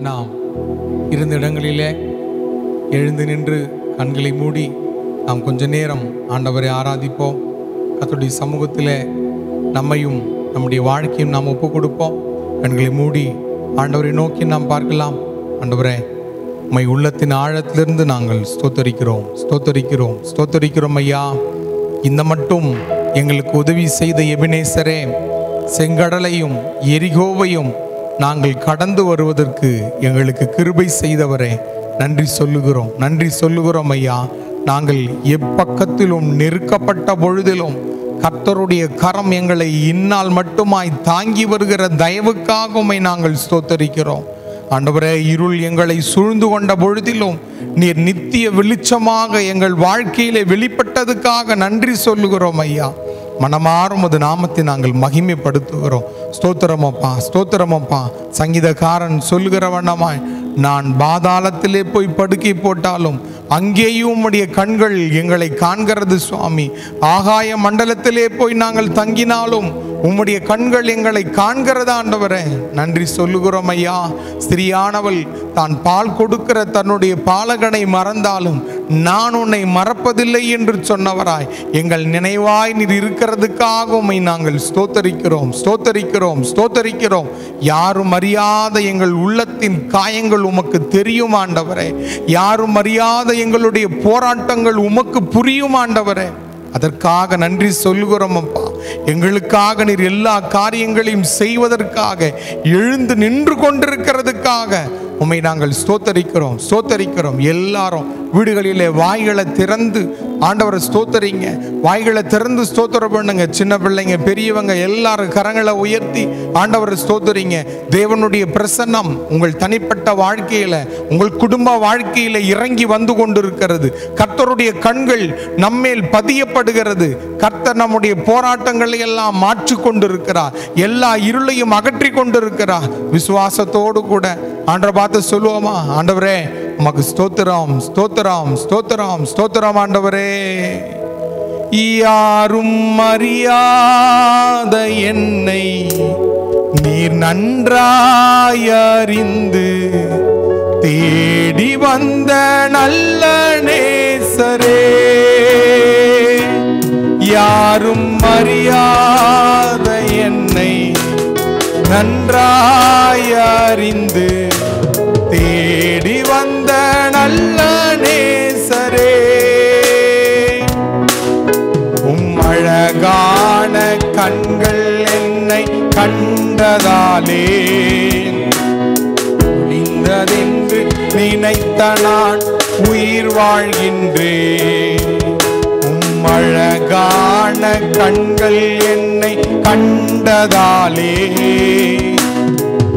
நாம் இருந்த இடங்களிலே எழுந்து நின்று கண்களை மூடி நாம் கொஞ்ச நேரம் ஆண்டவரை ஆராதிப்போம். கர்த்தருடைய சமூகத்தில் நம்மையும் நம்முடைய வாழ்க்கையும் நாம் ஒப்பு கொடுப்போம் கண்களை மூடி ஆண்டவரை நோக்கி நாம் பார்க்கலாம். ஆண்டவரே உம்மை உள்ளத்தின் ஆழத்திலிருந்து நாங்கள் ஸ்தோத்தரிக்கிறோம். ஸ்தோத்தரிக்கிறோம். ஸ்தோத்தரிக்கிறோம் ஐயா. இந்த மட்டும் எங்களுக்கு உதவி செய்த எபினேசரே செங்கடலையும் எரிகோவையும் நாங்கள் கடந்து வருவதற்கு எங்களுக்கு கிருபை செய்தவரே நன்றி சொல்லுகிறோம். நன்றி சொல்லுகிறோம் ஐயா. நாங்கள் எப்பக்கத்திலும் நெருக்கப்பட்ட பொழுதிலும் கர்த்தருடைய கரம் எங்களை இந்நாள் மட்டுமாய் தாங்கி வருகிற தயவுக்காக நாங்கள் ஸ்தோத்தரிக்கிறோம். ஆண்டவரே இருள் எங்களை சூழ்ந்து கொண்ட பொழுதிலும் நீர் நித்திய வெளிச்சமாக எங்கள் வாழ்க்கையிலே வெளிப்பட்டதுக்காக நன்றி சொல்லுகிறோம் ஐயா. மனமாறும் அது நாமத்தை நாங்கள் மகிமைப்படுத்துகிறோம். ஸ்தோத்திரமப்பா ஸ்தோத்திரமப்பா சங்கீதக்காரன் சொல்கிற வண்ணமாய் நான் பாதாளத்திலே போய் படுக்கை போட்டாலும் அங்கேயும் உம்முடைய கண்கள் எங்களை காண்கிறது சுவாமி. ஆகாய மண்டலத்திலே போய் நாங்கள் தங்கினாலும் உம்முடைய கண்கள் எங்களை காண்கிறதா ஆண்டவரே? நன்றி சொல்லுகிறோம் ஐயா. ஸ்திரியானவள் தான் பால் கொடுக்கிற தன்னுடைய பாலகனை மறந்தாலும் நான் உன்னை மறப்பதில்லை என்று சொன்னவராய். எங்கள் நினைவாய் நீர் இருக்கிறதுக்காக உம்மை நாங்கள் ஸ்தோத்தரிக்கிறோம் ஸ்தோத்தரிக்கிறோம் ஸ்தோத்தரிக்கிறோம். யாரும் அறியாத எங்கள் உள்ளத்தின் காயங்கள் உமக்கு தெரியும் ஆண்டவரே. யாரும் அறியாத எங்களுடைய போராட்டங்கள் உமக்கு புரியும் ஆண்டவரே. அதற்காக நன்றி சொல்லுகிறோம் அப்பா. எங்களுக்காக நீர் எல்லா காரியங்களையும் செய்வதற்காக எழுந்து நின்று கொண்டிருக்கிறதுக்காக உம்மை நாங்கள் ஸ்தோத்தரிக்கிறோம் ஸ்தோத்தரிக்கிறோம் எல்லாரும். வீடுகளிலே வாய்களை திறந்து ஆண்டவரை ஸ்தோத்தரிங்க. வாய்களை திறந்து ஸ்தோத்திரம் பண்ணுங்க. சின்ன பிள்ளைங்க பெரியவங்க எல்லாரும் கரங்களை உயர்த்தி ஆண்டவரை ஸ்தோத்தரிங்க. தேவனுடைய பிரசன்னம் உங்கள் தனிப்பட்ட வாழ்க்கையில உங்கள் குடும்ப வாழ்க்கையில இறங்கி வந்து கொண்டிருக்கிறது. கர்த்தருடைய கண்கள் நம்மேல் பதியப்படுகிறது. கர்த்தர் நம்முடைய போராட்டங்களை எல்லாம் மாற்றி கொண்டிருக்கிறார். எல்லா இருளையும் அகற்றி கொண்டிருக்கிறார். விசுவாசத்தோடு கூட. ஆண்டரை பார்த்து சொல்லுவோமா? ஆண்டவரே உமக்கு ஸ்தோத்திரம் ஸ்தோத்திரம் ஸ்தோத்திரம் ஸ்தோத்திரம் ஆண்டவரே. யாரும் அறியாத என்னை நீர் நன்றாயறிந்து தேடி வந்த நல்ல நேசரே. யாரும் அறியாத என்னை நன்றாயறிந்து அறிந்து அழகான கண்கள் என்னை கண்டதாலே. முடிந்ததென்று நினைத்த நான் உயிர் வாழ்கின்றேன். உம் அழகான கண்கள் என்னை கண்டதாலே.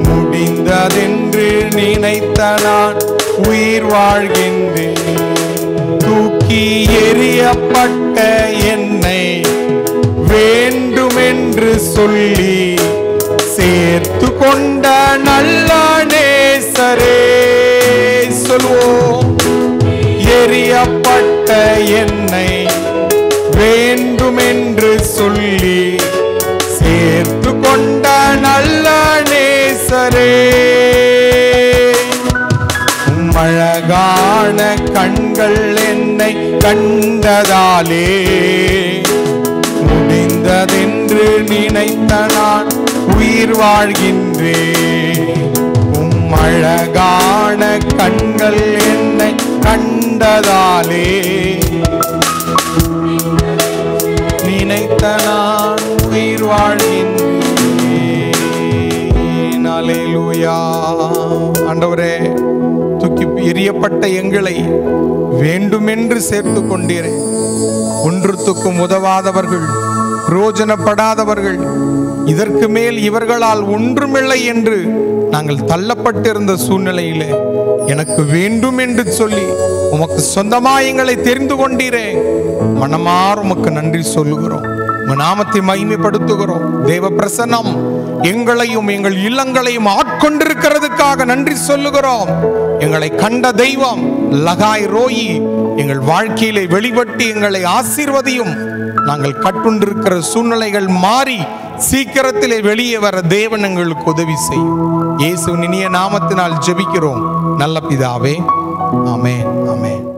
முடிந்ததென்று நினைத்த நான் உயிர் வாழ்கின்றேன். தூக்கி எறியப்பட்ட என் என்று சொல்லி சேர்த்து கொண்ட நல்ல நேசரே சொல்வோம் எரியப்பட்ட என்னை வேண்டுமென்று சொல்லி சேர்த்து கொண்ட நல்ல நேசரே அழகான கண்கள் என்னை கண்டதாலே முடிந்ததென்று நினைத்த நான் உயிர் வாழ்கின்றேன். உம் அழகான கண்கள் என்னை கண்டதாலே. நினைத்த நான் உயிர் வாழ்கின்றேன். அல்லேலூயா ஆண்டவரே தூக்கி எரியப்பட்ட எங்களை வேண்டுமென்று சேர்த்து கொண்டீரே. ஒன்றுத்துக்கும் உதவாதவர்கள் பிரயோஜனப்படாதவர்கள். இதற்கு மேல் இவர்களால் ஒன்றுமில்லை என்று நாங்கள் தள்ளப்பட்டிருந்த சூழ்நிலையிலே எனக்கு வேண்டும் என்று சொல்லி உமக்கு சொந்தமா எங்களை தெரிந்து கொண்டீரே. மனமார் உமக்கு நன்றி சொல்லுகிறோம். உங்க நாமத்தை மகிமைப்படுத்துகிறோம். தேவ பிரசன்னம் எங்களையும் எங்கள் இல்லங்களையும் ஆட்கொண்டிருக்கிறதுக்காக நன்றி சொல்லுகிறோம். எங்களை கண்ட தெய்வம் லகாய் ரோயி எங்கள் வாழ்க்கையிலே வெளிப்பட்டு எங்களை ஆசீர்வதியும். நாங்கள் கட்டுண்டிருக்கிற சூழ்நிலைகள் மாறி சீக்கிரத்திலே வெளியே வர தேவன் எங்களுக்கு உதவி செய்யும். இயேசு இனிய நாமத்தினால் ஜெபிக்கிறோம். நல்ல பிதாவே ஆமே ஆமே